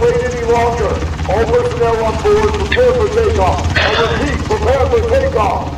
wait any longer. All personnel on board, prepare for takeoff. I repeat, prepare for takeoff.